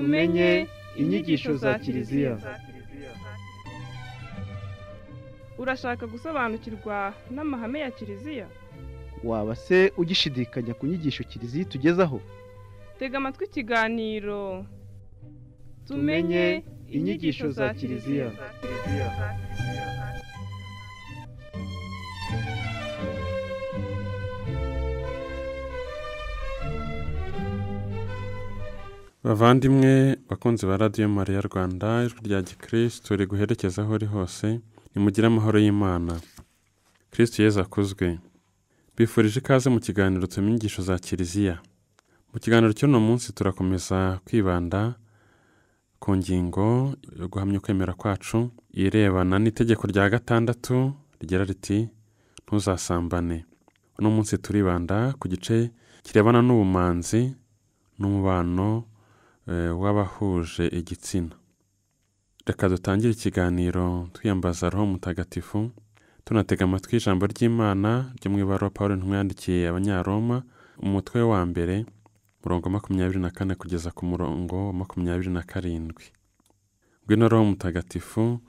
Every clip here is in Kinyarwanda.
tumenye inyigisho za kiliziya. Urashaka gusobanukirwa n'amahame ya kiliziya? Waba se ugishidikanya ku nyigisho kiliziya itugezaho? Tega amatwi ikiganiro. Tumenye inyigisho za kiliziya. Bavandimwe bakunzi ba radiyo mariya rwanda ijwi rya gikirisitu riguherekeza aho uri hose nimugire amahoro y'imana. Kirisitu yeza akuzwe. Bifurije ikaze mu kiganiro tumenye inyigisho za kiliziya. Mu kiganiro cy'uno munsi turakomeza kwibanda ku ngingo yo guhamya ukwemera kwacu irebana n'itegeko rya gatandatu rigira riti ntuzasambane. Uno munsi turibanda ku gice kirebana n'ubumanzi n'umubano w'abahuje igitsina. Reka dutangire ikiganiro twiyambaza roho mutagatifu tunatega amatwi ijambo ry'imana ryo mu ibaruwa paul ntumwe yandikiye abanyaroma umutwe wa mbere murongo makumyabiri na kane kugeza ku murongo wa makumyabiri na karindwi. Ngwino roho mutagatifu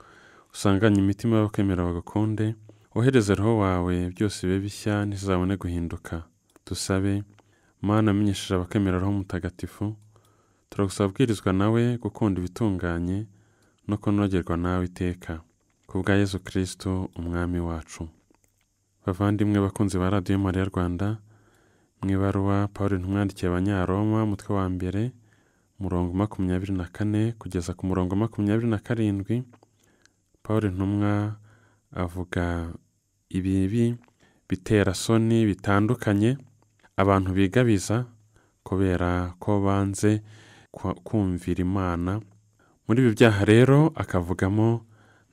usanganye imitima y'abakwemera bagakunde wohereze roho wawe byose bibe bishya ntizabone guhinduka. Dusabe mana amenyesheje abakwemera roho mutagatifu turagusaba abwirizwa nawe gukunda ibitunganye no kunogerwa nawe iteka ku bwa yezu kirisitu umwami wacu. Bavandimwe bakunzi ba radiyo mariya rwanda mu ibaruwa paul ntumwandikiye abanyaroma umutwe wa mbere murongo makumyabiri na kane kugeza ku murongo makumyabiri na karindwi. Paul ntumwa avuga ibibi bitera soni bitandukanye abantu bigabiza kubera ko banze kumvira imana. Muri ibi byaha rero akavugamo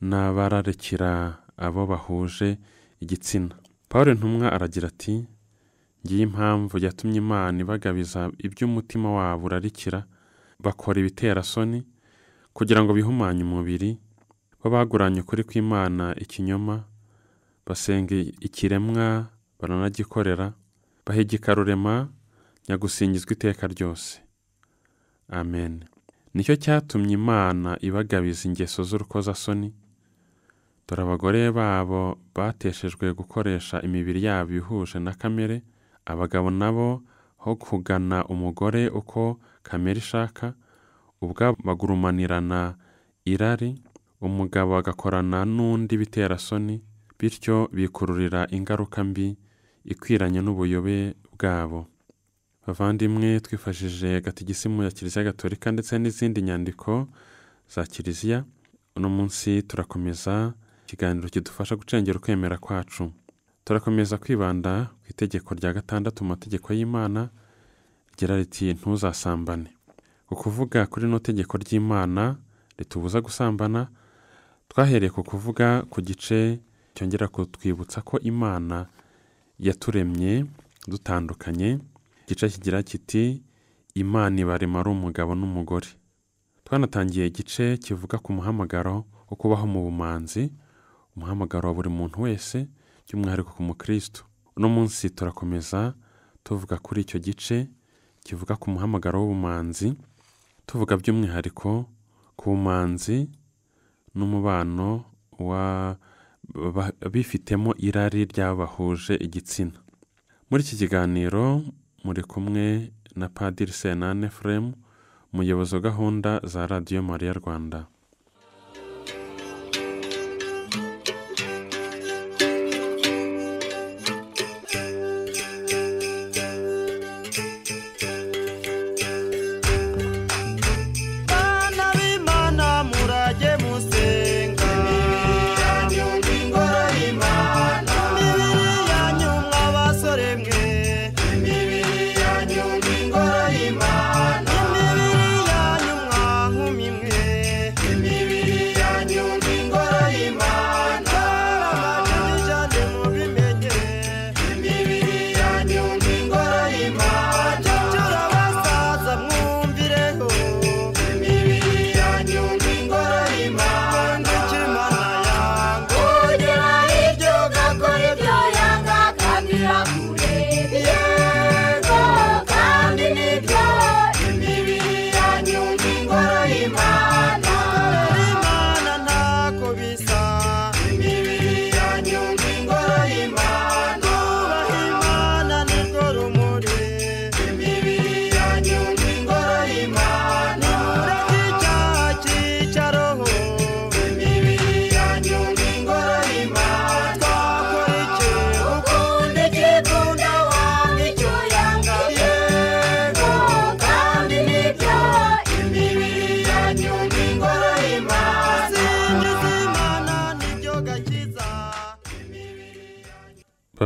n'abararikira abo bahuje igitsina. Paul ntumwa aragira ati ngiyi impamvu yatumye imana ibagabiza iby'umutima wabo urarikira bakora ibitera soni kugira ngo bihumanye umubiri bo baguranye ukuri kw'imana ikinyoma basenga ikiremwa baranagikorera bahigika rurema nyagusingizwa iteka ryose. Amen. Nicyo cyatumye imana ibagabiza ingeso z'urukozasoni dore abagore babo bateshejwe gukoresha imibiri yabo ihuje na kamere abagabo nabo ho kugana umugore uko kamere ishaka ubwabo bagurumanirana irari umugabo agakorana n'undi bitera soni bityo bikururira ingaruka mbi ikwiranye n'ubuyobe bwabo. Bavandimwe twifashishije gatigisimu ya kiliziya gatolika ndetse n'izindi nyandiko za kiliziya uno munsi turakomeza ikiganiro kidufasha gucengera ukwemera kwacu. Turakomeza kwibanda ku itegeko rya gatandatu mu mategeko y'imana rigira riti ntuzasambane. Ukuvuga kuri rino tegeko ry'imana ritubuza gusambana twahereye ku kuvuga ku gice cyongera kutwibutsa ko imana yaturemye dutandukanye igice kigira kiti imana ibarema ari umugabo n'umugore. Twanatangiye igice kivuga ku muhamagaro wo kubaho mu bumanzi umuhamagaro wa buri muntu wese by'umwihariko ku mukristo. Uno munsi turakomeza tuvuga kuri icyo gice kivuga ku muhamagaro w'ubumanzi tuvuga by'umwihariko ku bumanzi n'umubano wa bifitemo irari ry'abahuje igitsina. Muri iki kiganiro muri kumwe na padiri senane furemu umuyobozi wa gahunda za radiyo mariya rwanda.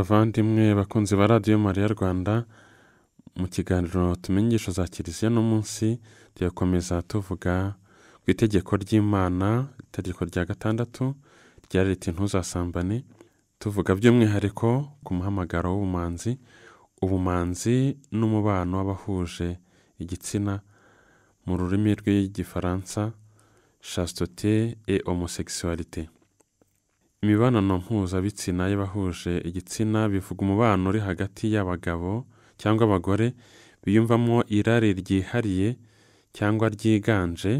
Bavandimwe bakunzi ba radiyo mariya rwanda mu kiganiro tumenyesha za kiliziya no munsi tuyakomeza tuvuga ku itegeko ry'imana itegeko rya gatandatu ryari riti ntuzasambane tuvuga by'umwihariko ku muhamagaro w'ubumanzi ubumanzi n'umubano w'abahuje igitsina mu rurimi rw'igifaransa chastite et homosexualité. Imibonano mpuzabitsina y'abahuje igitsina bivuga umubano uri hagati y'abagabo cyangwa abagore biyumvamo irari ryihariye cyangwa ryiganje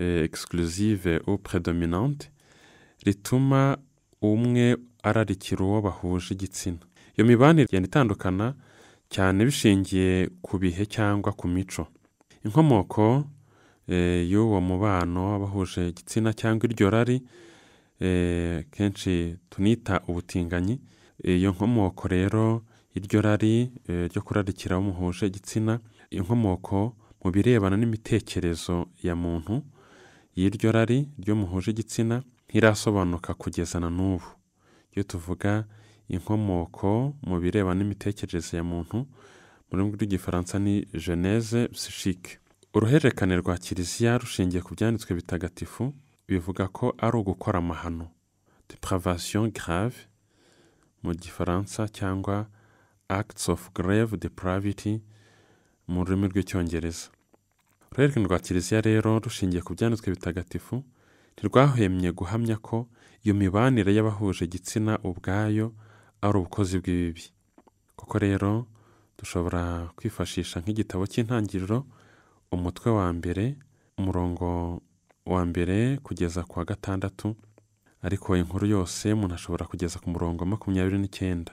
eh, exclusive ou predominante rituma umwe ararikira uwo bahuje igitsina. Iyo mibanire igenda itandukana cyane bishingiye ku bihe cyangwa ku mico. Inkomoko eh, y'uwo mubano w'abahuje igitsina cyangwa iryo rari kenshi tunita ubutinganyi. Iyo nkomoko rero iryo rari eh, ryo kurarikira muhuje igitsina inkomoko mu birebana n'imitekerezo ya muntu y'iryo rari ryo muhuje igitsina ntirasobanuka kugeza na n'ubu. Iyo tuvuga inkomoko mu birebana n'imitekerereze ya muntu mu rurimi rw'igifaransa ni geneze psychique. Uruhererekane rwa kiliziya rushingiye ku byanditswe bitagatifu bivuga ko ari ugukora amahano. Depravation grave mu gifaransa cyangwa acts of grave depravity mu rurimi rw'icyongereza. Uruhererekane rwa kiliziya rero rushingiye ku byanditswe bitagatifu ntirwahwemye guhamya ko iyo mibanire y'abahuje igitsina ubwayo ari ubukozi bw'ibibi. Koko rero dushobora kwifashisha nk'igitabo cy'intangiriro umutwe wa mbere umurongo wa mbere kugeza ku wa gatandatu ariko inkuru yose umuntu ashobora kugeza ku murongo wa makumyabiri n'icyenda.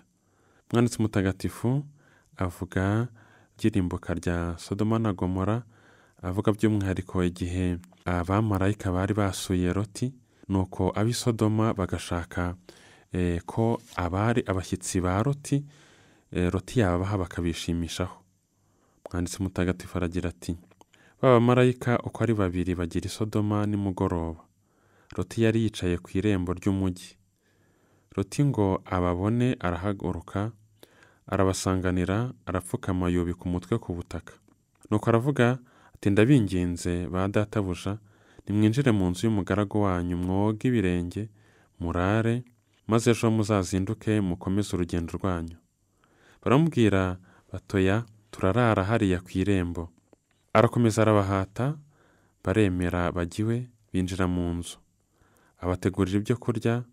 Umwanditsi mutagatifu avuga iby'irimbuka rya sodoma na gomora avuga by'umwihariko igihe abamarayika bari basuye roti nuko ab'i sodoma bagashaka eh, ko abari abashyitsi ba roti eh, roti yabaha bakabishimishaho. Umwanditsi mutagatifu aragira ati ba bamarayika uko ari babiri bagira isodoma nimugoroba roti yari yicaye ku irembo ry'umujyi roti ngo ababone arahaguruka arabasanganira arapfukama yubika umutwe ku butaka. Nuko aravuga ati ndabinginze ba databuja nimwinjire mu nzu y'umugaragu wanyu mwoge ibirenge murare maze ejo muzazinduke mukomeze urugendo rwanyu. Baramubwira batoya turarara hariya ku irembo. Arakomeza arabahata baremera bagiwe binjira mu nzu. Abategurira ibyo kurya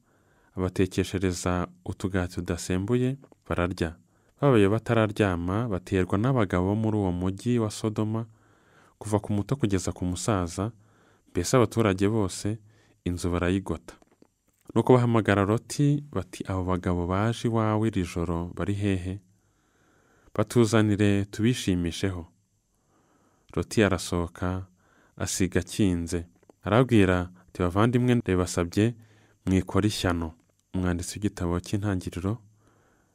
abatekeshereza utugati tudasembuye bararya. Babaye batararyama baterwa n'abagabo bo muri uwo mujyi wa sodoma kuva ku muto kugeza ku musaza mbese abaturage bose inzu barayigota. Nuko bahamagara roti bati abo bagabo baje iwawe iri joro bari hehe? Batuzanire tubishimisheho. Roti arasohoka asiga akinze. Arabwira ati bavandimwe ndabasabye mwikora ishyano. Umwanditsi w'igitabo cy'intangiriro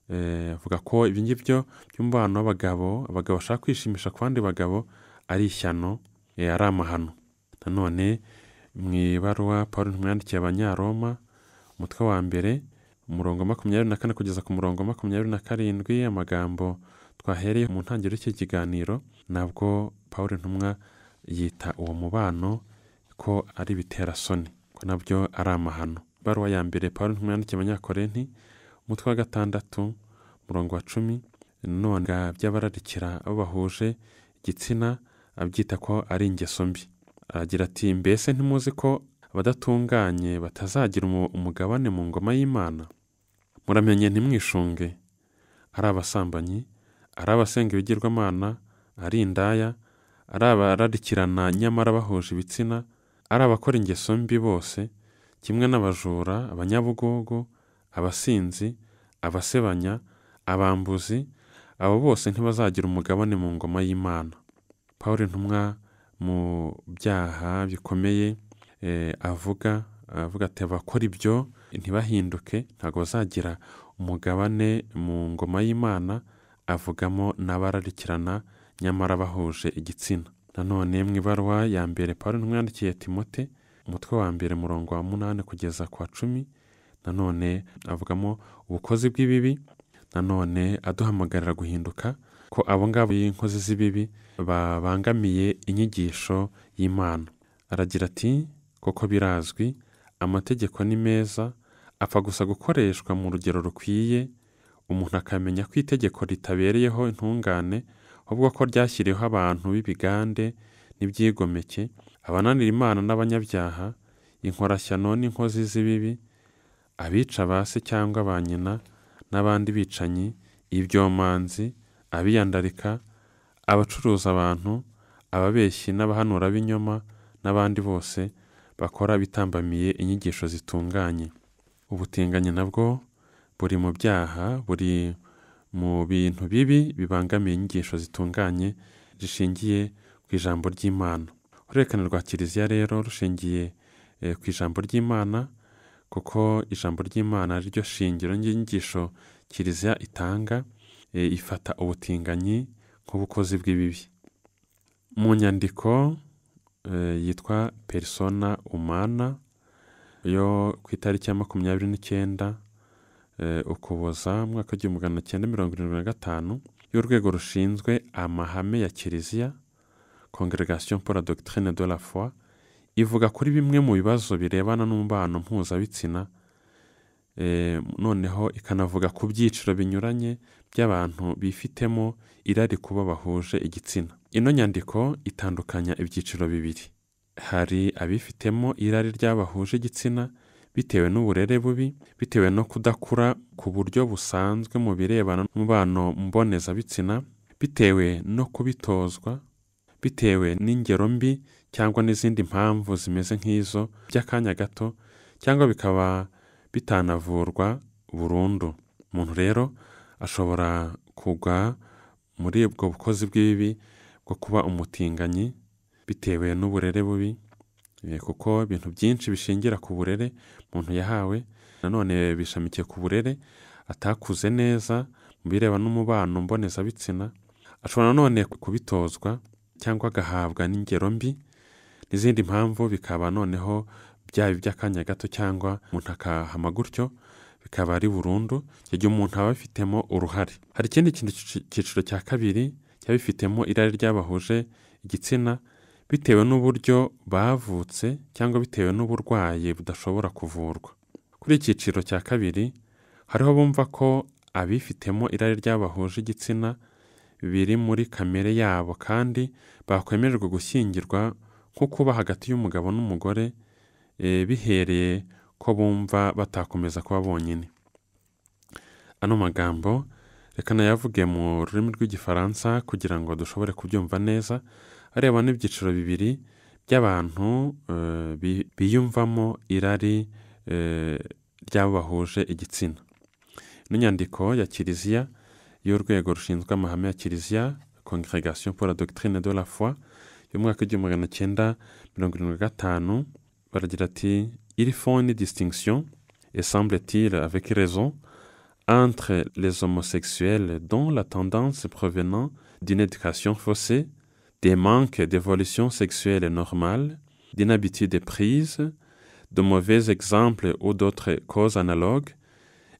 eh, avuga ko ibi ngibyo by'umubano w'abagabo abagabo bashaka kwishimisha ku bandi bagabo ari ishyano eh, ari amahano. Nanone mu ibaruwa paul ntumwandikiye abanyaroma umutwe wa mbere umurongo makumyabiri na kane kugeza ku murongo makumyabiri na karindwi amagambo twahereye mu ntangiriro y'iki kiganiro nabwo paul ntumwa yita uwo mubano ko ari ibiterasoni ko na byo ari amahano. Ibaruwa ya mbere paul ntumwa yandikiye abanyakorenti umutwe wa gatandatu umurongo wa cumi none by'abararikira abo bahuje igitsina abyita ko ari ingeso mbi. Aragira ati mbese ntimuzi ko abadatunganye batazagira umu- umugabane mu ngoma y'imana? Muramenye ntimwishunge. Ari abasambanyi ari abasenga ibigirwamana ari indaya ari abararikirana nyamara bahuje ibitsina ari abakora ingeso mbi bose kimwe n'abajura abanyabugugu abasinzi abasebanya abambuzi abo bose ntibazagira umugabane mu ngoma y'imana. Paul intumwa mu byaha bikomeye eh, avuga avuga ati abakora ibyo ntibahinduke ntabwo bazagira umugabane mu ngoma y'imana avugamo n'abararikirana nyamara bahuje igitsina. Nanone mu ibaruwa ya mbere paul ntumwandikiye timote umutwe wa mbere murongo wa munani kugeza ku wa cumi nanone avugamo ubukozi bw'ibibi nanone aduhamagarira guhinduka ko abo ngabo y'inkozi z'ibibi babangamiye inyigisho y'imana. Aragira ati koko birazwi amategeko ni meza apfa gusa gukoreshwa mu rugero rukwiye umuntu akamenya ko itegeko ritabereyeho intungane ahubwo ko ryashyiriweho abantu b'ibigande n'ibyigomeke abananira imana n'abanyabyaha inkorashyano n'inkozi z'ibibi abica ba se cyangwa ba nyina n'abandi bicanyi ibyomanzi abiyandarika abacuruza abantu ababeshyi n'abahanura b'inyoma n'abandi bose bakora bitambamiye inyigisho zitunganye. Ubutinganyi nabwo buri mu byaha buri mu bintu bibi bibangamiye inyigisho zitunganye zishingiye ku ijambo ry'imana. Uruhererekane rwa kiliziya rero rushingiye ku ijambo ry'imana kuko ijambo ry'imana ryo shingiro ry'inyigisho kiliziya itanga ifata ubutinganyi nk'ubukozi bw'ibibi. Mu nyandiko yitwa perisona umana yo ku itariki ya makumyabiri n'icyenda ukuboza mwaka w'igihumbi magana cyenda mirongo irindwi na gatanu y'urwego rushinzwe amahame ya kiliziya congregation pour la doctrine de la foi ivuga kuri bimwe mu bibazo birebana n'umubano mpuzabitsina noneho ikanavuga ku byiciro binyuranye by'abantu bifitemo irari kuba bahuje igitsina. Ino nyandiko itandukanya ibyiciro bibiri. Hari abifitemo irari ry'abahuje igitsina bitewe n'uburere bubi bitewe no kudakura ku buryo busanzwe mu birebana n'umubano mbonezabitsina bitewe no kubitozwa bitewe n'ingero mbi cyangwa n'izindi mpamvu zimeze nk'izo by'akanya gato cyangwa bikaba bitanavurwa burundu. Umuntu rero ashobora kugwa muri ubwo bukozi bw'ibibi bwo kuba umutinganyi bitewe n'uburere bubi kuko ibintu byinshi bishingira ku burere umuntu yahawe nanone bishamikiye ku burere atakuze neza mu bireba n'umubano mbonezabitsina ashobora nanone kubitozwa cyangwa agahabwa n'ingero mbi n'izindi mpamvu bikaba noneho byaba iby'akanya gato cyangwa umuntu akahama gutyo bikaba ari burundu icyo gihe umuntu aba abifitemo uruhare. Hari ikindi cyiciro cya kabiri cy'abifitemo irari ry'abahuje igitsina bitewe n'uburyo bavutse cyangwa bitewe n'uburwayi budashobora kuvurwa. Kuri iki cyiciro cya kabiri hariho bumva ko abifitemo irari ry'abahuje igitsina biri muri kamere yabo kandi bakwemererwa gushyingirwa nko kuba hagati y'umugabo n'umugore bihereye ko bumva batakomeza kuba bonyine. Ano magambo reka nayavuge mu rurimi rw'igifaransa kugira ngo dushobore kubyumva neza. Areba n'ibyiciro bibiri by'abantu biyumvamo irari ry'abo bahuje igitsina. Ino nyandiko ya kiliziya y'urwego rushinzwe amahame ya kiliziya congregation pour la doctrine de la foi y'umwaka w'igihumbi magana cyenda mirongo irindwi na gatanu baragira ati faut une distinction et semble-t-il avec raison entre les homosexuels dont la tendance provenant d'une éducation faussée, des manques d'évolution sexuelle normale, d'inhabitudes prises, de mauvais exemples ou d'autres causes analogues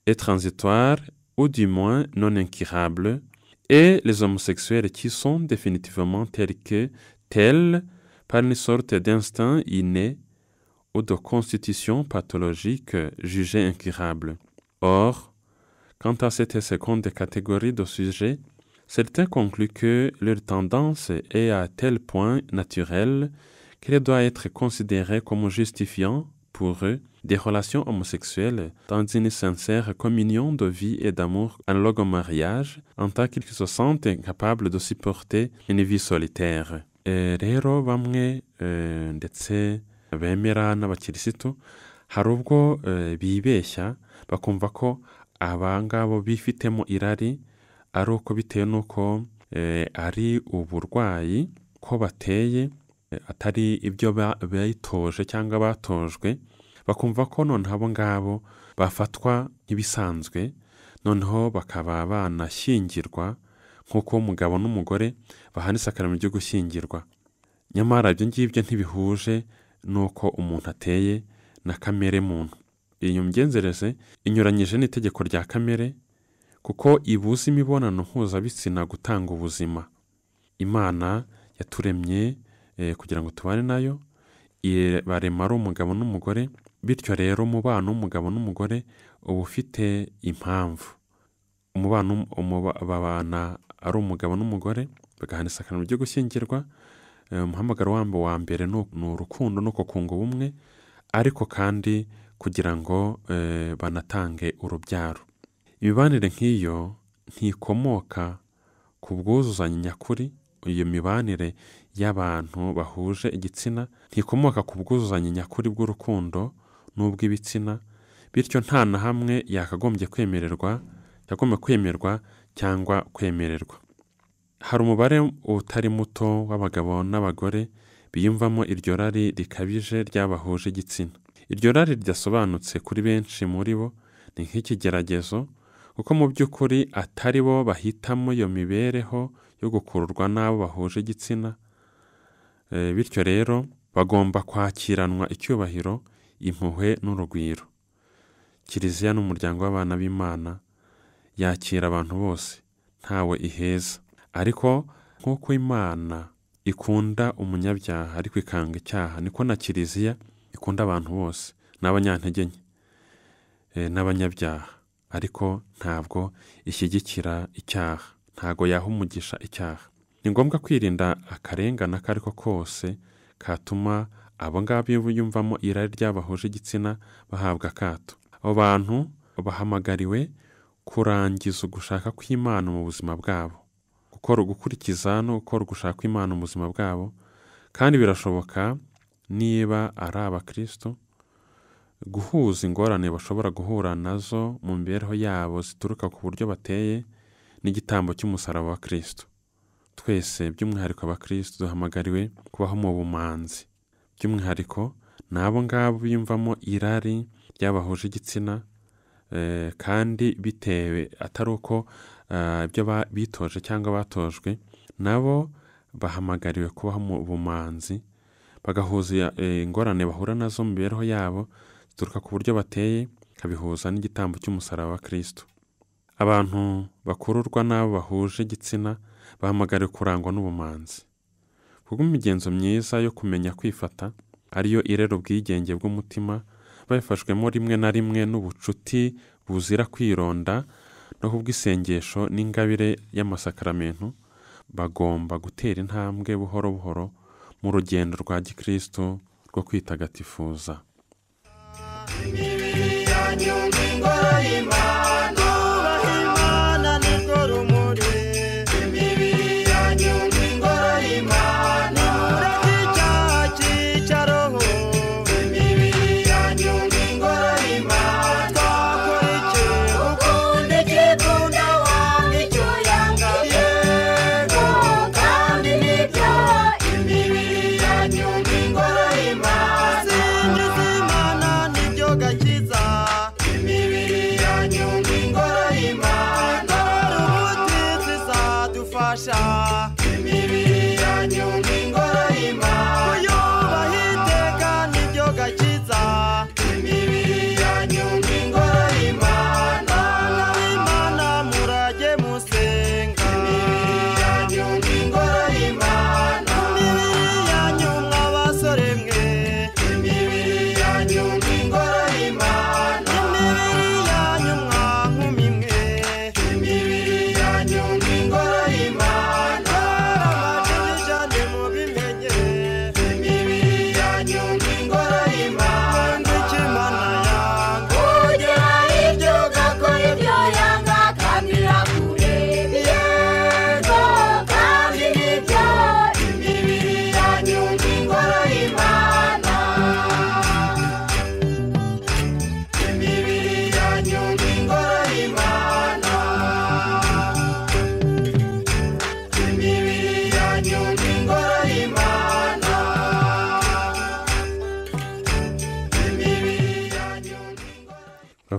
et transitoires ou du moins non incurables, et les homosexuels qui sont définitivement tels que tels par une sorte d'instinct inné ou de constitution pathologique jugée incurable. Or, quant à cette seconde catégorie de sujets, certains concluent que leur tendance est à tel point naturelle qu'elle doit être considérée comme justifiant pour eux des relations homosexuelles dans une sincère communion de vie et d'amour analogue au mariage, en tant qu'ils se sentent incapables de supporter une vie solitaire. rero ndetse bemera bifitemo irari ari uko bitewe n'uko ari uburwayi ko bateye atari ibyo bayitoje cyangwa batojwe bakumva ko noneho abo ngabo bafatwa nk'ibisanzwe noneho bakaba banashyingirwa nk'uko umugabo n'umugore bahana isakaramo ryo gushyingirwa. Nyamara ibyo ngibyo ntibihuje n'uko umuntu ateye na kamere muntu. Iyo migenzereze inyuranyije n'itegeko rya kamere kuko ibuza imibonano mpuzabitsina gutanga ubuzima. Imana yaturemye eh, kugira ngo tubane na yo. Barema ari umugabo n'umugore bityo rero umubano w'umugabo n'umugore uba ufite impamvu. Babana ari umugabo n'umugore bagahana isakaro ryo gushyingirwa. Eh, umuhamagaro wabo wa mbere ni urukundo no kunga ubumwe ariko kandi kugira ngo eh, banatange urubyaro. Imibanire nk'iyo ntikomoka ku bwuzuzanye nyakuri iyo mibanire y'abantu bahuje igitsina ntikomoka ku bwuzuzanye nyakuri bw'urukundo n'ubw'ibitsina bityo nta na hamwe yakagombye kwemererwa yagomba kwemerwa cyangwa kwemererwa. Hari umubare utari muto w'abagabo n'abagore biyumvamo iryo rari rikabije ry'abahuje igitsina. Iryo rari ridasobanutse kuri benshi muri bo ni nk'ikigeragezo kuko mu by'ukuri atari bo bahitamo iyo mibereho yo gukururwa n'abo bahuje igitsina Eh, bityo rero bagomba kwakiranwa icyubahiro impuhwe n'urugwiro. Kiliziya n'umuryango w'abana b'imana yakira abantu bose ntawe iheza. Ariko nk'uko imana ikunda umunyabyaha ariko ikanga icyaha niko na kiliziya ikunda abantu bose n'abanyantege nke eh, n'abanyabyaha. Ariko ntabwo ishyigikira icyaha ntabwo yaha umugisha icyaha. Ni ngombwa kwirinda akarengane ako ari ko kose katuma abo ngabo biyumvamo irari ry'abahuje igitsina bahabwa akato. Abo bantu bahamagariwe kurangiza ugushaka kw'imana mu buzima bwabo gukora gukurikiza no gukora ugushaka kw'imana mu buzima bwabo kandi birashoboka niba ari abakristo guhuza ingorane bashobora guhura na zo mu mibereho yabo zituruka ku buryo bateye n'igitambo cy'umusaraba wa kristo. Twese by'umwihariko abakristo duhamagariwe kubaho mu bumanzi. By'umwihariko ni abo ngabo biyumvamo irari ry'abahuje igitsina eh, kandi bitewe atari uko ah, ibyo bitoje cyangwa batojwe nabo bahamagariwe kubaho mu bumanzi bagahuza eh, ingorane bahura na zo mu mibereho yabo zituruka ku buryo bateye kabihuza n'igitambo cy'umusaraba wa kristo. Abantu bakururwa n'abo bahuje igitsina bahamagariwe kurangwa n'ubumanzi. Kuko imigenzo myiza yo kumenya kwifata ariyo irera ubwigenge bw'umutima babifashwemo rimwe na rimwe n'ubucuti buzira kwironda no kubw'isengesho n'ingabire y'amasakaramentu bagomba gutera intambwe buhoro buhoro mu rugendo rwa gikristo rwo kwitagatifuza. Imibiri yanyu n'ingoro y'imana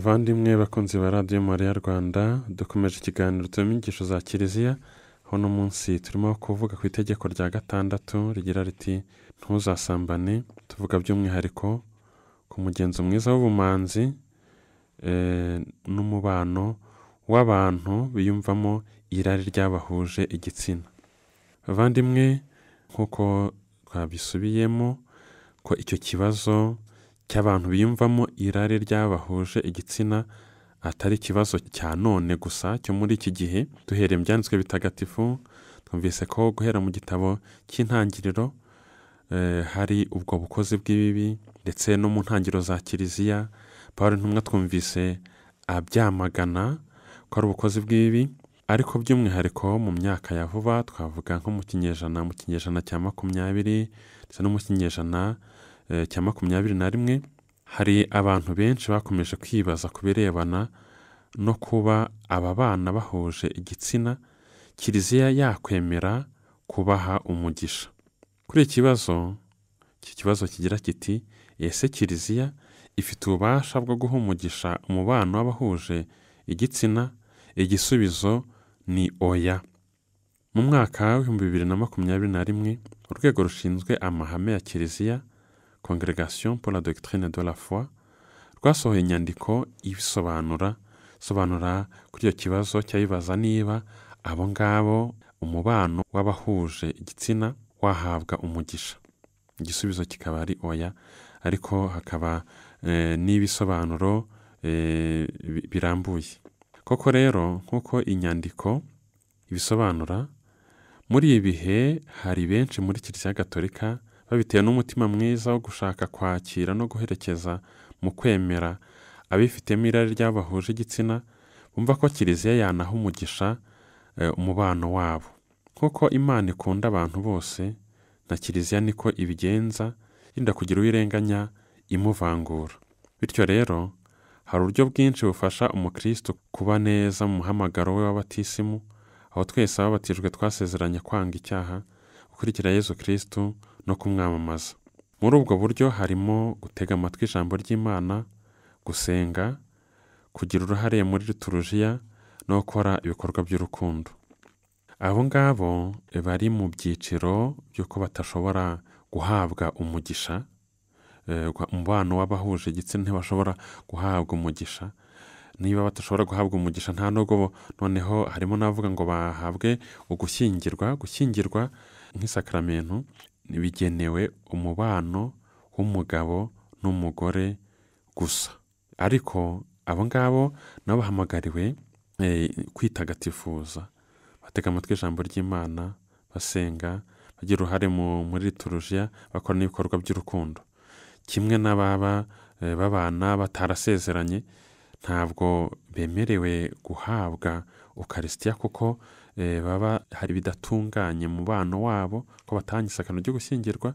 bavandimwe bakunzi ba radiyo mariya rwanda dukomeje ikiganiro turimo inyigisho za kiliziya hano munsi turimo kuvuga ku itegeko rya gatandatu rigira riti ntuzasambane tuvuga by'umwihariko ku mugenzo mwiza w'ubumanzi eh, n'umubano w'abantu biyumvamo irari ry'abahuje igitsina. Bavandimwe nk'uko twabisubiyemo ko icyo kibazo cy'abantu biyumvamo irari ry'abahuje igitsina atari ikibazo cya none gusa cyo muri iki gihe. Duhereye byanditswe bitagatifu twumvise ko guhera mu gitabo cy'intangiriro eh, hari ubwo bukozi bw'ibibi ndetse no mu ntangiriro za kiliziya paul intumwa twumvise abyamagana ko ari ubukozi bw'ibibi ariko by'umwihariko mu myaka ya vuba twavuga nko mu kinyejana mu kinyejana cya makumyabiri ndetse no mu kinyejana cya makumyabiri na rimwe hari abantu benshi bakomeje kwibaza ku birebana no kuba aba bana bahuje igitsina kiliziya yakwemera kubaha umugisha. Kuri iki kibazo iki kibazo kigira kiti ese kiliziya ifite ububasha bwo guha umugisha umubano w'abahuje igitsina? Igisubizo ni oya. Mu mwaka w'ibihumbi bibiri na makumyabiri na rimwe urwego rushinzwe amahame ya kiliziya congregation pour la doctrine de la foi rwasohoye inyandiko ibisobanura sobanura kuri icyo kibazo cyabibaza niba abo ngabo umubano w'abahuje igitsina wahabwa umugisha. Igisubizo kikaba ari oya ariko hakaba eh, n'ibisobanuro bi- birambuye. Koko rero nk'uko inyandiko ibisobanura muri ibi bihe hari benshi muri kiliziya gatolika babitewe n'umutima mwiza wo gushaka kwakira no guherekeza mu kwemera abifitemo irari ry'abahuje igitsina bumva ko kiliziya yanaha umugisha eh, umubano wabo. Nk'uko imana ikunda abantu bose na kiliziya niko ibigenza yenda kugira uwirenganya imuvangura. Bityo rero hari uburyo bwinshi bufasha umukristo kuba neza mu muhamagaro we w'abatisimu aho twese ababatijwe twasezeranye kwanga icyaha gukurikira yezu kristo no kumwamamaza. Muri ubwo buryo harimo gutega amatwi ijambo ry'imana gusenga kugira uruhare muri liturujiya no gukora ibikorwa by'urukundo. Abo ngabo bari mu byiciro by'uko badashobora guhabwa umugisha eh, umubano w'abahuje igitsina ntibashobora guhabwa umugisha. Niba badashobora guhabwa umugisha nta nubwo noneho harimo n'abavuga ngo bahabwe ugushyingirwa gushyingirwa nk'isakaramentu bigenewe umubano w'umugabo n'umugore gusa. Ariko abo ngabo nabo bahamagariwe eh, kwitagatifuza. Batega amatwi ijambo ry'imana basenga bagira uruhare mu- muri liturujiya bakora n'ibikorwa by'urukundo. Kimwe n'ababa eh, babana batarasezeranye ntabwo bemerewe guhabwa ukarisitiya kuko baba hari bidatunganye mu bano wabo ko batanga isakano ryo gushyingirwa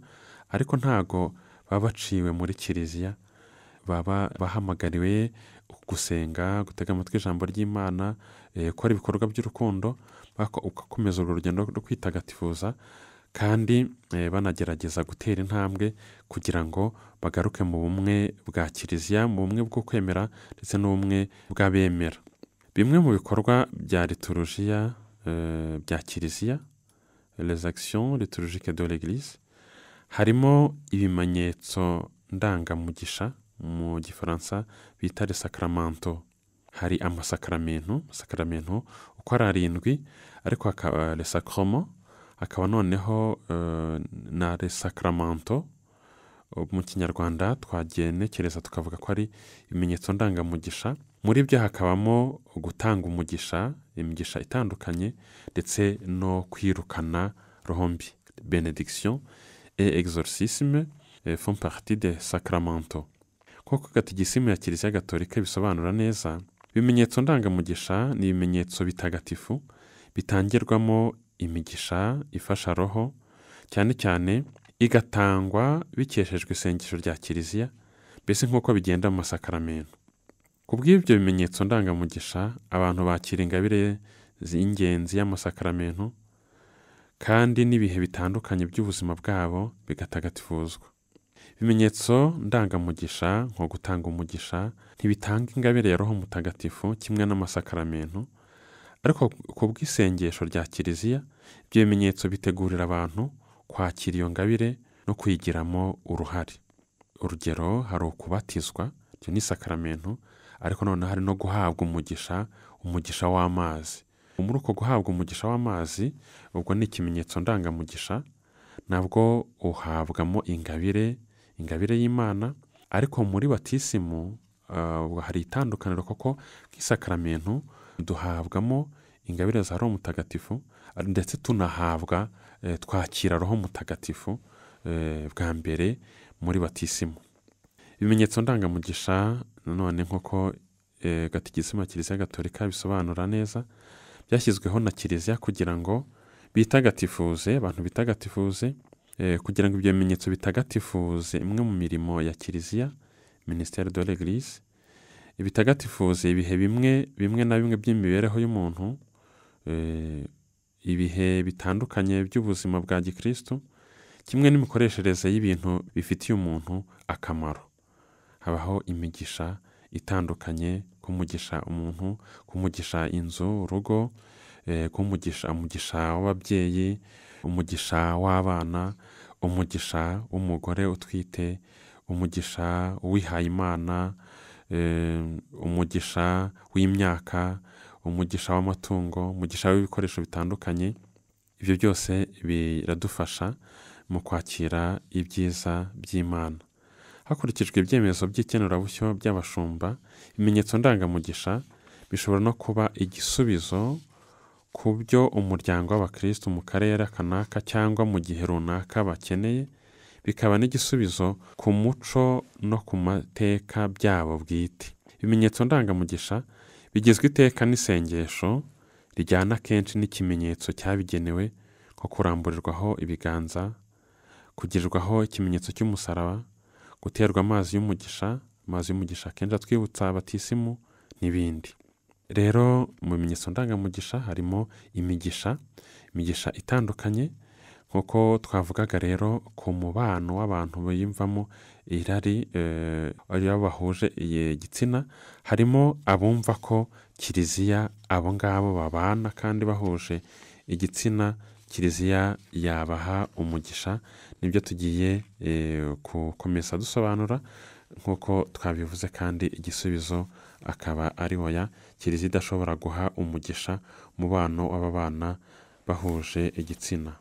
ariko ntago baba baciwe muri kiliziya. Baba bahamagariwe gusenga gutega amatwi ijambo ry'imana eh, gukora ibikorwa by'urukundo ugakomeza urwo rugendo rwo kwitagatifuza kandi eh, banagerageza gutera intambwe kugira ngo bagaruke mu bumwe bwa kiliziya mu bumwe bwo kwemera ndetse n'ubumwe bw'abemera. Bimwe mu bikorwa bya liturujiya eh, bya kiliziya les actions liturgiques de l'église. Harimo ibimenyetso ndangamugisha mu gifaransa bita les sacramento. Hari amasakaramentu amasakaramentu uko ari arindwi ariko hakaba sacrements hakaba noneho eh, na les sacramento. Mu kinyarwanda twagenekereza tukavuga ko ari ibimenyetso ndangamugisha muri byo hakabamo gutanga umugisha imigisha itandukanye ndetse no kwirukana roho mbi. Benediction et exorcisme eh, font partie des sacramento nk'uko gatigisimu ya kiliziya gatolika bisobanura neza ibimenyetso ndangamugisha ni ibimenyetso bitagatifu bitangirwamo imigisha ifasha roho cyane cyane igatangwa bikeshejwe isengesho rya kiliziya mbese nk'uko bigenda mu masakaramentu ku bw'ibyo bimenyetso ndangamugisha abantu bakira ingabire z'ingenzi y'amasakaramentu kandi n'ibihe bitandukanye by'ubuzima bwabo bigatagatifuzwa ibimenyetso ndangamugisha nko gutanga umugisha ntibitanga ingabire ya roho mutagatifu kimwe n'amasakaramentu ariko ku bw'isengesho rya kiliziya ibyo bimenyetso bitegurira abantu kwakira iyo ngabire no kuyigiramo uruhare. Urugero hari ukubatizwa ni isakaramentu ariko noneho hari no guhabwa umugisha umugisha w'amazi. Muri uko guhabwa umugisha w'amazi ubwo ni ikimenyetso ndangamugisha nabwo uhabwamo ingabire ingabire y'imana ariko muri batisimu uh, hari itandukaniro koko nk'isakaramentu duhabwamo ingabire za roho mutagatifu ndetse tunahabwa eh, twakira roho mutagatifu eh, bwa mbere muri batisimu ibimenyetso ndangamugisha nanone nk'uko eh, gatigisima kiliziya gatolika bisobanura neza byashyizweho na kiliziya kugira ngo bitagatifuze abantu bitagatifuze eh, kugira ngo ibyo bimenyetso bitagatifuze imwe mu mirimo ya kiliziya minisiteri de l'eglise bitagatifuze ibihe bimwe bimwe na bimwe by'imibereho y'umuntu eh, ibihe bitandukanye by'ubuzima bwa gikristu kimwe n'imikoreshereze y'ibintu bifitiye umuntu akamaro. Habaho imigisha itandukanye kumugisha umuntu kumugisha inzu urugo eh, kumugisha umugisha w'ababyeyi umugisha w'abana umugisha w'umugore utwite umugisha uwihaye imana eh, umugisha w'imyaka umugisha w'amatungo umugisha w'ibikoresho bitandukanye. Ibyo byose biradufasha mu kwakira ibyiza by'imana. Hakurikijwe ibyemezo by'ikenurabushyo by'abashumba ibimenyetso ndangamugisha bishobora no kuba igisubizo ku byo umuryango w'abakirisitu mu karere kanaka cyangwa mu gihe runaka bakeneye bikaba n'igisubizo ku muco no ku mateka byabo bwite. Ibimenyetso ndangamugisha bigizwe iteka n'isengesho rijyana kenshi n'ikimenyetso cyabigenewe nko kuramburirwaho ibiganza kugirirwaho ikimenyetso cy'umusaraba guterwa amazi y'umugisha amazi y'umugisha akenshi atwibutsa abatisimu n'ibindi. Rero mu bimenyetso ndangamugisha harimo imigisha imigisha itandukanye nk'uko twavugaga rero ku mubano w'abantu biyumvamo irari iyo bahuje igitsina harimo abumva ko kiliziya abo ngabo babana kandi bahuje igitsina kiliziya yabaha umugisha ni byo tugiye gukomeza dusobanura nk'uko twabivuze kandi igisubizo akaba ari oya kiliziya idashobora guha umugisha umubano w'ababana bahuje igitsina.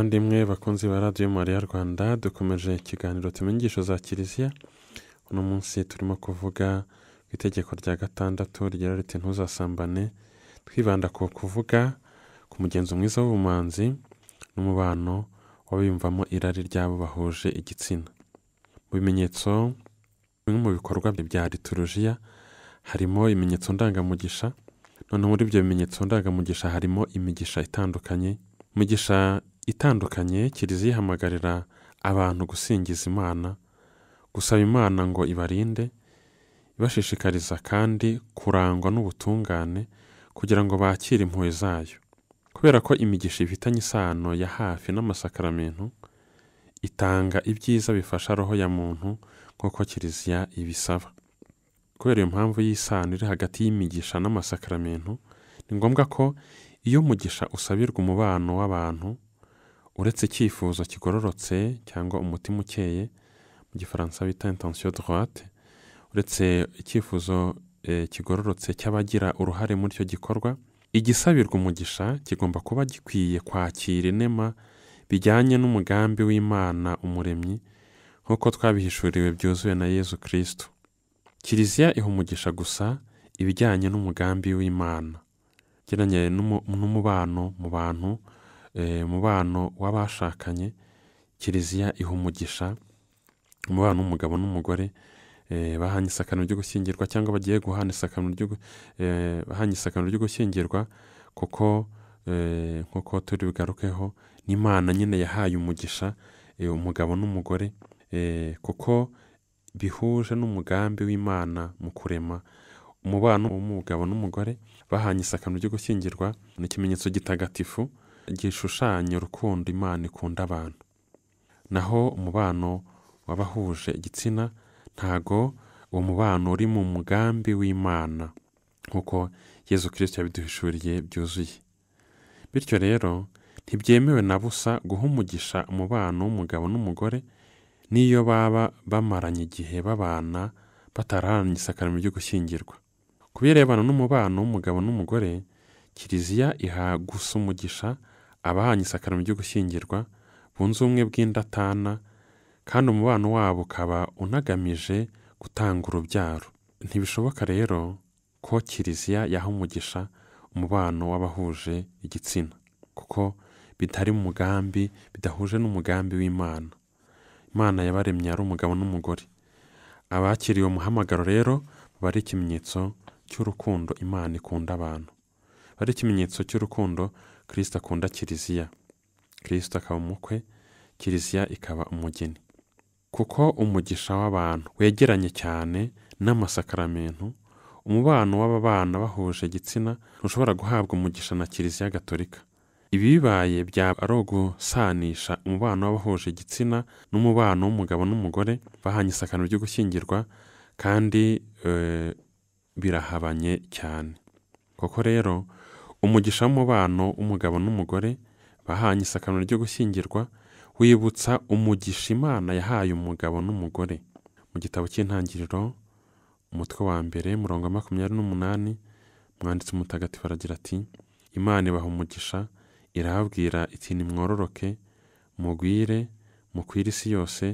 Bavandimwe bakunzi ba radiyo mariya rwanda dukomeje ikiganiro tumenye inyigisho za kiliziya. Uno munsi turimo kuvuga ku itegeko rya gatandatu rigira riti ntuzasambane. Twibanda ku kuvuga ku mugenzo mwiza w'ubumanzi n'umubano w'abiyumvamo irari ry'abo bahuje igitsina. Mu bimenyetso bimwe mu bikorwa bya liturujiya harimo ibimenyetso ndangamugisha. Noneho muri ibyo bimenyetso ndangamugisha harimo imigisha itandukanye. Imigisha itandukanye kiliziya ihamagarira abantu gusingiza imana gusaba imana ngo ibarinde ibashishikariza kandi kurangwa n'ubutungane kugira ngo bakire impuhwe zayo. Kubera ko imigisha ifitanye isano ya hafi n'amasakaramentu itanga ibyiza bifasha roho ya muntu nk'uko kiliziya ibisaba. Kubera iyo mpamvu y'isano iri hagati y'imigisha n'amasakaramentu ni ngombwa ko iyo umugisha usabirwa umubano w'abantu uretse icyifuzo kigororotse cyangwa umutima ukeye mu gifaransa bita intensiyo droite uretse icyifuzo eh, kigororotse cy'abagira uruhare muri icyo gikorwa igisabirwa umugisha kigomba kuba gikwiye kwakira inema bijyanye n'umugambi w'imana umuremyi nk'uko twabihishuriwe byuzuye na yezu kirisito kiliziya iha umugisha gusa ibijyanye n'umugambi w'imana. Ugereranye n'umu- n'umubano mu bantu umubano w'abashakanye kiliziya iha umugisha umubano w'umugabo n'umugore eh, bahanye isakano ryo gushyingirwa cyangwa bagiye guhana isakano eh, bahanye isakano ryo gushyingirwa kuko eh, nk'uko turi bugarukeho n'imana nyine yahaye umugisha eh, umugabo n'umugore eh, kuko bihuje n'umugambi w'imana mu kurema. Umubano w'umugabo n'umugore bahanye isakano ryo gushyingirwa ni ikimenyetso gitagatifu gishushanya urukundo imana ikunda abantu. Naho umubano w'abahuje igitsina ntago uwo mubano uri mu mugambi w'imana nk'uko yezu kirisito yabiduhishuriye byuzuye. Bityo rero ntibyemewe na busa guha umugisha umubano w'umugabo n'umugore n'iyo baba bamaranye igihe babana bataraharanye isakaramo ryo gushyingirwa. Ku birebana n'umubano w'umugabo n'umugore kiliziya iha gusa umugisha abahanye isakaramo ryo gushyingirwa bunze ubumwe bw'indatana kandi umubano wabo ukaba unagamije gutanga urubyaro. Ntibishoboka rero ko kiliziya yaha umugisha umubano w'abahuje igitsina kuko bitari mu mugambi bidahuje n'umugambi w'imana. Imana yabaremye ari umugabo n'umugore. Abakiriye uwo muhamagaro rero baba ari ikimenyetso cy'urukundo imana ikunda abantu. Baba ari ikimenyetso cy'urukundo kirisita akunda kiliziya. Kirisita akaba umukwe kiliziya ikaba umugeni. Kuko umugisha w'abantu wegeranye cyane n'amasakaramentu umubano w'ababana bahuje igitsina ntushobora guhabwa umugisha na kiliziya gatolika. Ibi bibaye byaba ari ugusanisha umubano w'abahuje igitsina n'umubano w'umugabo n'umugore bahanye isakano ryo gushyingirwa kandi eh, birahabanye cyane. Koko rero umugisha w'umubano w'umugabo n'umugore bahanye isakano ryo gushyingirwa wibutsa umugisha imana yahaye umugabo n'umugore. Mu gitabo cy'intangiriro umutwe wa mbere murongo makumyabiri n'umunani umwanditsi mutagatifu aragira ati imana ibaha umugisha irababwira iti nimwororoke mugwire mukwire isi yose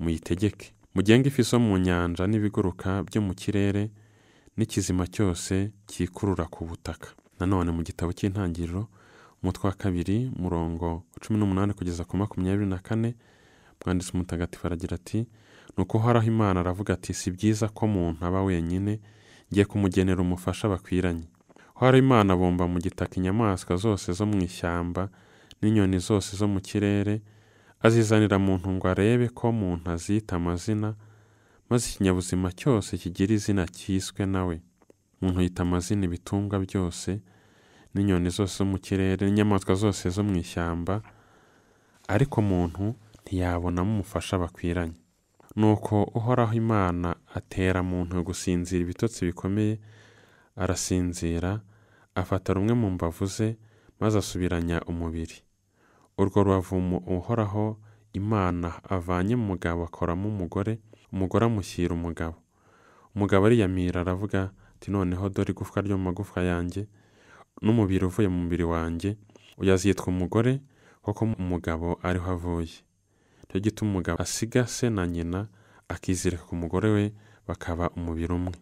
muyitegeke. Mugenge ifi zo mu nyanja n'ibiguruka byo mu kirere n'ikizima cyose cyikurura ku butaka. Nanone mu gitabo cy'intangiriro umutwe wa kabiri murongo cumi n'umunani kugeza ku makumyabiri na kane umwanditsi mutagatifu aragira ati ni uko uhoraho imana aravuga ati si byiza ko muntu aba wenyine ngiye kumugenera umufasha bakwiranye uhoraho imana abumba mu gitaka inyamaswa zose zo mu ishyamba n'inyoni zose zo mu kirere azizanira muntu ngo arebe ko muntu azita amazina maze ikinyabuzima cyose kigira izina cyiswe nawe muntu yita amazina ibitungwa byose n'inyoni zose zo mu kirere n'inyamaswa zose zo mu ishyamba ariko muntu ntiyabonamo umufasha bakwiranye nuko uhoraho imana atera muntu gusinzira ibitotsi bikomeye arasinzira afata rumwe mu mbavu ze maze asubiranya umubiri. Urwo rubavu uhoraho imana avanye mu mugabo akoramo umugore umugore amushyira umugabo. Umugabo ariyamira aravuga ati noneho dore igufwa ryo mu magufwa yanjye n'umubiri uvuye mu mubiri wanjye uyu azitwa umugore kuko umugabo ariho avuye. Nicyo gituma umugabo asiga se na nyina akizirika ku mugore we bakaba umubiri umwe.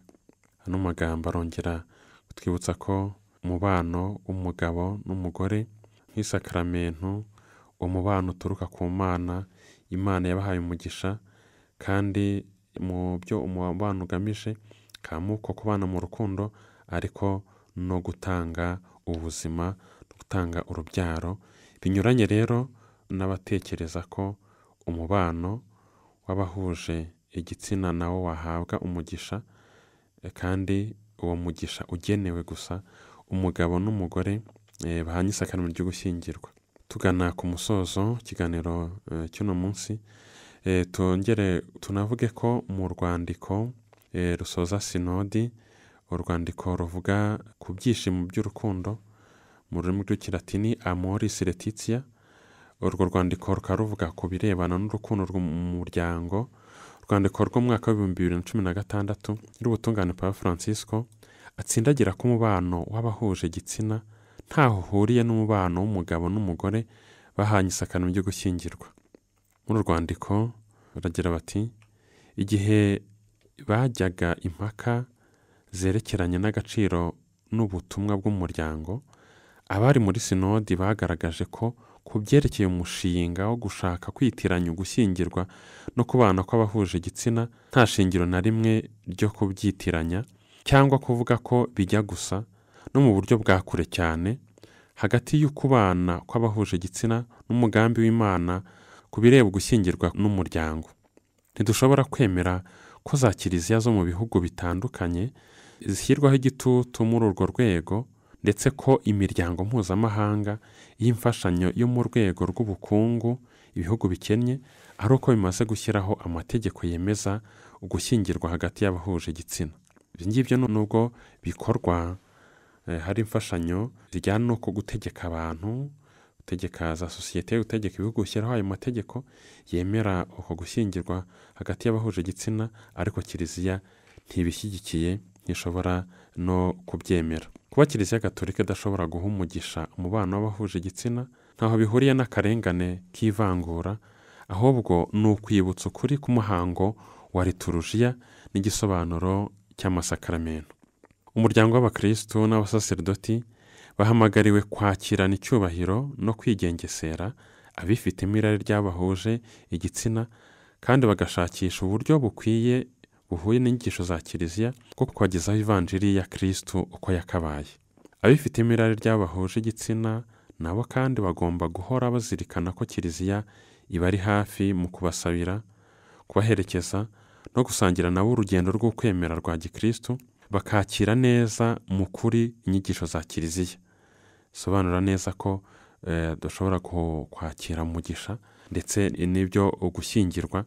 Ano magambo arongera kutwibutsa ko umubano w'umugabo n'umugore nk'isakaramentu umubano uturuka ku mana imana yabahaye umugisha kandi mu byo umubano ugamije kamuko kubana mu rukundo ariko no gutanga ubuzima no gutanga urubyaro. Binyuranye rero n'abatekereza ko umubano w'abahuje igitsina nawo wahabwa umugisha kandi uwo mugisha ugenewe gusa umugabo n'umugore bahanye isakaramentu ryo gushyingirwa tugana ku musozo ikiganiro cy'uno munsi tunavuge ko mu rwandiko rusoza sinodi urwandiko ruvuga ku byishimo by'urukundo mu rurimi rw'ikilatini amoris letitia urwo rwandiko rukaba ruvuga ku birebana n'urukundo rw'umuryango urwandiko rw'umwaka w'ibihumbi bibiri na cumi na gatandatu rw'ubutungane pa francisco atsindagira ko umubano w'abahuje igitsina ntaho uhuriye n'umubano w'umugabo n'umugore bahanye isakano ryo gushyingirwa. Muri rwandiko baragira bati igihe bajyaga impaka zerekeranye n'agaciro n'ubutumwa bw'umuryango abari muri sinodi bagaragaje ko ku byerekeye umushinga wo gushaka kwitiranya ugushyingirwa no kubana kw'abahuje igitsina nta shingiro na rimwe ryo kubyitiranya cyangwa kuvuga ko bijya gusa no mu buryo bwa kure cyane hagati y'ukubana kw'abahuje igitsina n'umugambi w'imana ku bireba ugushyingirwa n'umuryango. Ntidushobora kwemera ko za kiliziya zo mu bihugu bitandukanye zishyirwaho igitutu muri urwo rwego ndetse ko imiryango mpuzamahanga y'imfashanyo yo mu rwego rw'ubukungu ibihugu bikennye ari uko bimaze gushyiraho amategeko yemeza ugushyingirwa hagati y'abahuje igitsina. Ibyo ngibyo nubwo bikorwa hari imfashanyo zijyana no gutegeka abantu gutegeka za sosiyete gutegeka ibihugu gushyiraho ayo mategeko yemera uko gushyingirwa hagati y'abahuje igitsina ariko kiliziya ntibishyigikiye ntishobora no kubyemera. Kuba kiliziya gatolika idashobora guha umugisha umubano w'abahuje igitsina ntaho bihuriye n'akarengane k'ivangura ahubwo ni ukwibutsa ukuri k'umuhango wa liturujiya n'igisobanuro cy'amasakaramentu umuryango w'abakirisitu n'abasaserdoti bahamagariwe kwakirana icyubahiro no kwigengesera abifitemo irari ry'abahuje igitsina kandi bagashakisha uburyo bukwiye buhuye n'inyigisho za kiliziya bwo kubagezaho ivanjiri ya kirisitu uko yakabaye. Abifitemo irari ry'abahuje igitsina nabo kandi bagomba guhora bazirikana ko kiliziya ibari hafi mu kubasabira kubaherekeza no gusangira nabo urugendo rw'ukwemera rwa gikirisitu bakakira neza mu kuri inyigisho za kiliziya. Bisobanura neza ko dushobora kwakira umugisha ndetse n'ibyo gushyingirwa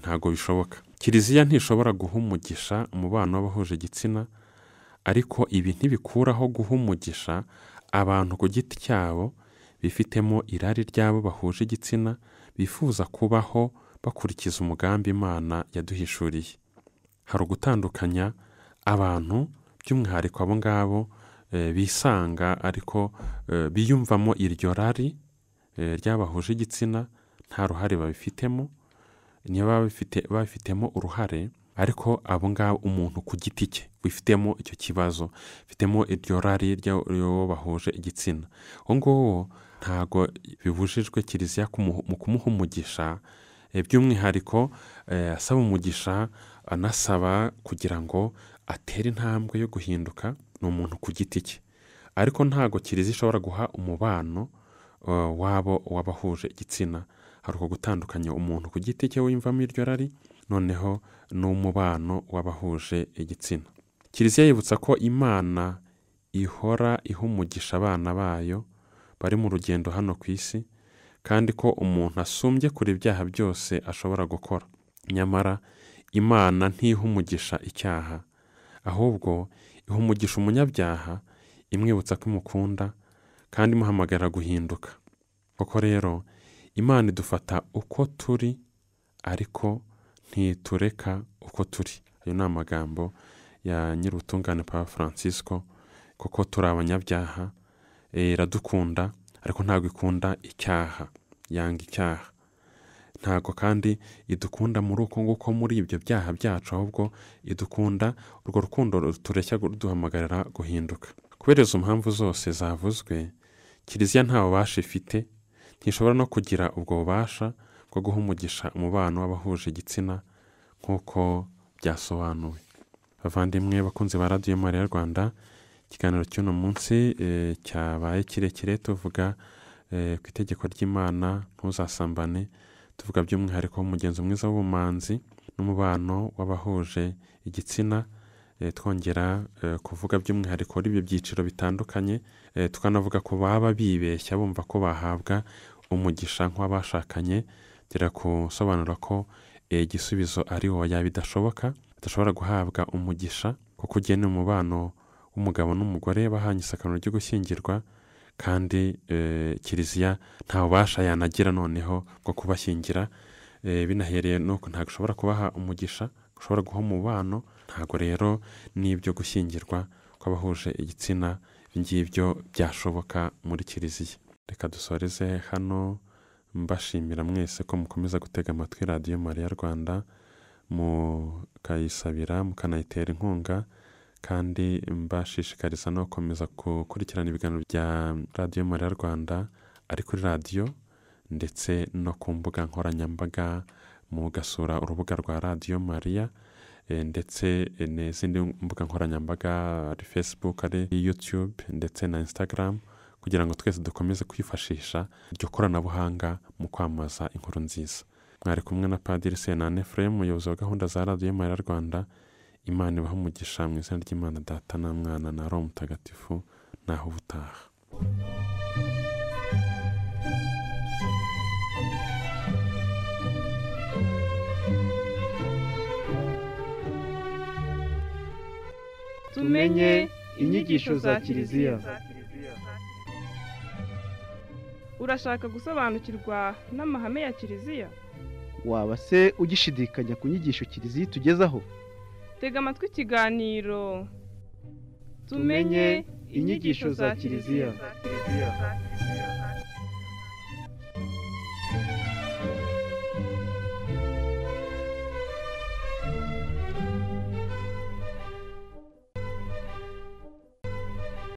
ntabwo bishoboka. Kiliziya ntishobora guha umugisha umubano w'abahuje igitsina ariko ibi ntibikuraho guha umugisha abantu ku giti cyabo bifitemo irari ry'abo bahuje igitsina bifuza kubaho bakurikiza umugambi imana yaduhishuriye. Hari ugutandukanya abantu by'umwihariko abo ngabo bisanga ariko biyumvamo iryo rari ry'abahuje igitsina nta ruhare babifitemo niyo baba babifitemo uruhare ariko abo ngabo umuntu ku giti cye wifitemo icyo kibazo bifitemo iryo rari ry'uwo bahuje igitsina. Uwo nguwo ntabwo bibujijwe kiliziya mu kumuha umugisha by'umwihariko asaba umugisha anasaba kugira ngo atere intambwe yo guhinduka ni umuntu ku giti cye. Ariko ntabwo kiliziya ishobora guha umubano wabo w'abahuje igitsina. Hari uko gutandukanya umuntu ku giti cye wiyumvamo iryo rari noneho n'umubano w'abahuje igitsina. Kiliziya yibutsa ko imana ihora iha umugisha abana bayo bari mu rugendo hano ku isi kandi ko umuntu asumbye kure ibyaha byose ashobora gukora. Nyamara imana ntiha umugisha icyaha. Ahubwo iha umugisha umunyabyaha imwibutsa ko imukunda kandi imuhamagarira guhinduka. Koko rero imana idufata uko turi ariko ntitureka uko turi. Ayo ni amagambo ya nyir'ubutungane pa francisco kuko turi abanyabyaha iradukunda ariko ntabwo ikunda icyaha yanga icyaha. Ntabwo kandi idukunda muri uko nguko muri ibyo byaha byacu ahubwo idukunda urwo rukundo tureshya ruduhamagarira guhinduka. Kubera izo mpamvu zose zavuzwe kiliziya nta bubasha ifite ntishobora no kugira ubwo bubasha bwo guha umugisha umubano w'abahuje igitsina nk'uko byasobanuwe. Bavandimwe bakunze ba radiyo mariya rwanda ikiganiro cy'uno munsi eh, cyabaye kirekire tuvuga eh, ku itegeko ry'imana ntuzasambane tuvuga by'umwihariko umugenzo mwiza w'ubumanzi n'umubano w'abahuje igitsina eh, twongera eh, kuvuga by'umwihariko kuri byiciro bitandukanye eh, tukanavuga ko baba bibeshya bumva ko bahabwa umugisha nk'uwabashakanye gera gusobanura ko igisubizo ari oya bidashoboka badashobora guhabwa umugisha kuko ugena umubano w'umugabo n'umugore bahanye isakaro ryo gushyingirwa kandi eh, kiliziya nta bubasha yanagira noneho bwo kubashyingira eh, binahereye nuko ntabwo ushobora kubaha umugisha ushobora guha umubano. Ntabwo rero n'ibyo gushyingirwa kw'abahuje igitsina ibyo ngibyo byashoboka muri kiliziya. Reka dusoreze hano mbashimira mwese ko mukomeza gutega amatwi radiyo mariya rwanda mukayisabira mukanayitera inkunga kandi mbashishikariza no gukomeza gukurikirana ibiganiro bya radiyo mariya rwanda ari kuri radiyo ndetse no ku mbuga nkoranyambaga mugasura urubuga rwa radiyo mariya eh, ndetse n'izindi mbuga nkoranyambaga ari facebook ari youtube ndetse na instagram kugira ngo twese dukomeze kwifashisha iryo koranabuhanga mu kwamamaza inkuru nziza. Mwari kumwe na padiri senane efuremu umuyobozi wa gahunda za radiyo mariya rwanda imana ibaha umugisha mu izina ry'imana data na mwana na roho mutagatifu naho ubutaha. Tumenye inyigisho za kiliziya. Urashaka gusobanukirwa n'amahame ya kiliziya? Waba se ugishidikanya ku nyigisho kiliziya itugezaho tega amatwi ikiganiro Tumenye inyigisho za Kiliziya.